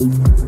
Música